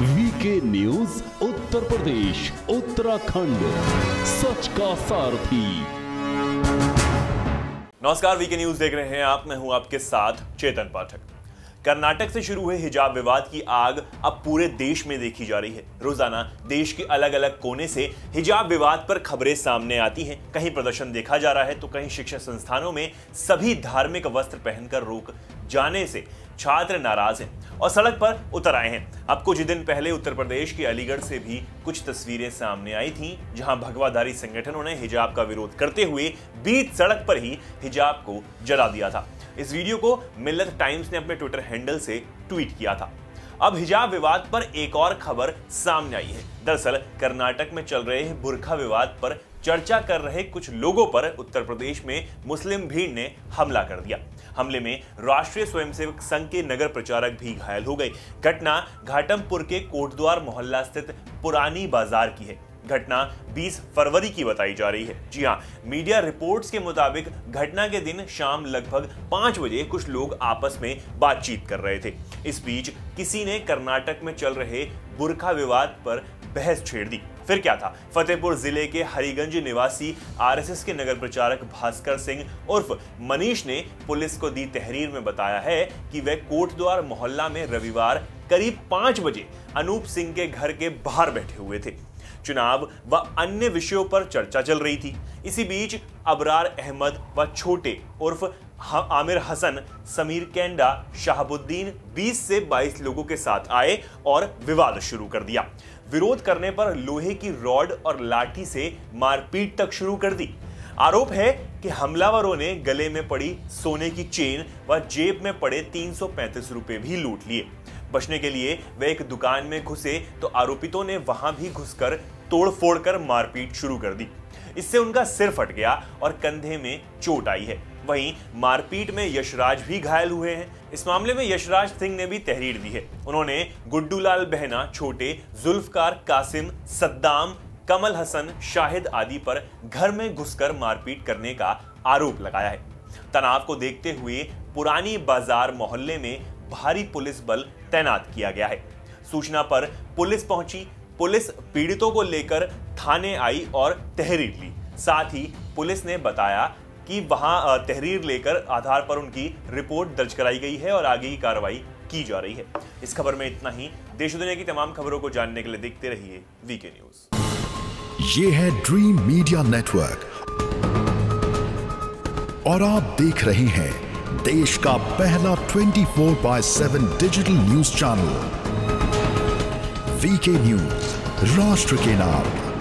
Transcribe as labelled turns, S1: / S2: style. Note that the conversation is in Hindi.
S1: VK news, Uttar Pradesh, Uttarakhand. सच का सारथी।
S2: नमस्कार, वीके न्यूज़ देख रहे हैं आप। मैं हूँ आपके साथ चेतन पाठक। कर्नाटक से शुरू हुए हिजाब विवाद की आग अब पूरे देश में देखी जा रही है। रोज़ाना देश के अलग अलग कोने से हिजाब विवाद पर खबरें सामने आती हैं। कहीं प्रदर्शन देखा जा रहा है तो कहीं शिक्षा संस्थानों में सभी धार्मिक वस्त्र पहनकर रोक जाने से छात्र नाराज़ हैं और सड़क पर उतर आए हैं। अब कुछ दिन पहले उत्तर प्रदेश के अलीगढ़ से भी कुछ तस्वीरें सामने आई थीं, जहाँ भगवाधारी संगठनों ने हिजाब का विरोध करते हुए बीच सड़क पर ही हिजाब को जला दिया था। इस वीडियो को मिल्लत टाइम्स ने अपने ट्विटर हैंडल से ट्वीट किया था। अब हिजाब विवाद पर एक और खबर सामने आई है। दरअसल, कर्नाटक में चल रहे बुरखा विवाद पर चर्चा कर रहे कुछ लोगों पर उत्तर प्रदेश में मुस्लिम भीड़ ने हमला कर दिया। हमले में राष्ट्रीय स्वयंसेवक संघ के नगर प्रचारक भी घायल हो गए। घटना घाटमपुर के कोटद्वार मोहल्ला स्थित पुरानी बाज़ार की है। घटना 20 फरवरी की बताई जा रही है। जी हाँ मीडिया रिपोर्ट्स के मुताबिक घटना के दिन शाम लगभग पाँच बजे कुछ लोग आपस में बातचीत कर रहे थे। इस बीच किसी ने कर्नाटक में चल रहे बुरखा विवाद पर बहस छेड़ दी। फिर क्या था? फतेहपुर ज़िले के हरिगंज निवासी आरएसएस के नगर प्रचारक भास्कर सिंह उर्फ़ मनीष ने पुलिस को दी तहरीर में बताया है कि वह कोटद्वार मोहल्ला में रविवार करीब पाँच बजे अनूप सिंह के घर के बाहर बैठे हुए थे। चुनाव व अन्य विषयों पर चर्चा चल रही थी। इसी बीच अबरार अहमद व छोटे उर्फ़ आमिर हसन, समीर कैंडा, शाहबुद्दीन 20 से 22 लोगों के साथ आए और विवाद शुरू कर दिया। विरोध करने पर लोहे की रॉड और लाठी से मारपीट तक शुरू कर दी। आरोप है कि हमलावरों ने गले में पड़ी सोने की चेन व जेब में पड़े तीन सौ पैंतीस रुपए भी लूट लिए। बचने के लिए वे एक दुकान में घुसे तो आरोपितों ने वहाँ भी घुसकर तोड़फोड़ कर मारपीट शुरू कर दी। इससे उनका सिर फट गया और कंधे में चोट आई है। वहीं मारपीट में यशराज भी घायल हुए हैं। इस मामले में यशराज सिंह ने भी तहरीर दी है। उन्होंने गुड्डूलाल बहना, छोटे जुल्फकार कासिम, सद्दाम, कमल हसन, शाहिद आदि पर घर में घुसकर मारपीट करने का आरोप लगाया है। तनाव को देखते हुए पुरानी बाज़ार मोहल्ले में भारी पुलिस बल तैनात किया गया है। सूचना पर पुलिस पहुँची, पुलिस पीड़ितों को लेकर थाने आई और तहरीर ली। साथ ही पुलिस ने बताया कि वहाँ तहरीर लेकर आधार पर उनकी रिपोर्ट दर्ज कराई गई है और आगे की कार्रवाई की जा रही है। इस खबर में इतना ही। देश दुनिया की तमाम खबरों को जानने के लिए देखते रहिए वीके न्यूज़।
S3: ये है ड्रीम मीडिया नेटवर्क और आप देख रहे हैं देश का पहला 24 four by seven digital news channel VK news राष्ट्र के नाम।